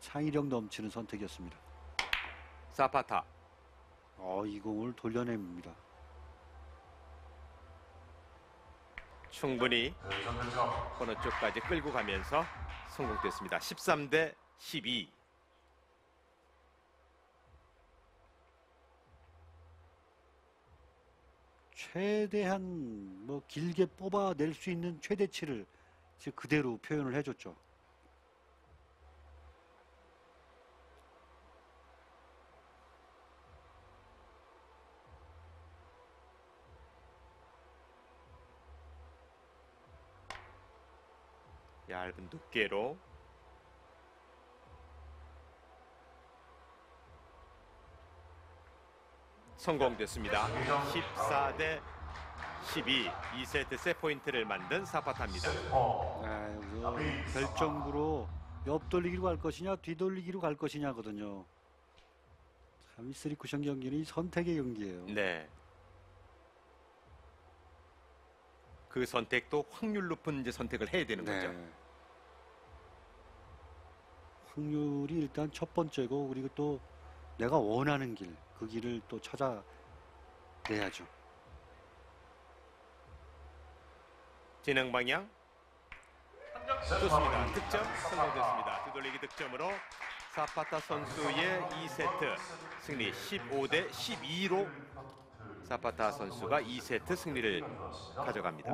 창의력 넘치는 선택이었습니다. 사파타 어, 이 공을 돌려냅니다. 충분히 코너 쪽까지 끌고 가면서 성공됐습니다. 13 대 12. 최대한 뭐 길게 뽑아낼 수 있는 최대치를 그대로 표현을 해줬죠. 얇은 두께로 성공됐습니다. 14대 12. 2세트 세 포인트를 만든 사파타입니다. 아, 여기서 결정부로 옆돌리기로 갈 것이냐 뒤돌리기로 갈 것이냐거든요. 참이 쓰리 쿠션 경기는 이 선택의 경기예요. 네. 그 선택도 확률 높은 이제 선택을 해야 되는 거죠. 네. 확률이 일단 첫 번째고 그리고 또 내가 원하는 길, 그 길을 또 찾아내야죠. 진행 방향 좋습니다. 득점 성공됐습니다. 뒤돌리기 득점으로 사파타 선수의 2세트 승리 15대 12로 사파타 선수가 2세트 승리를 가져갑니다.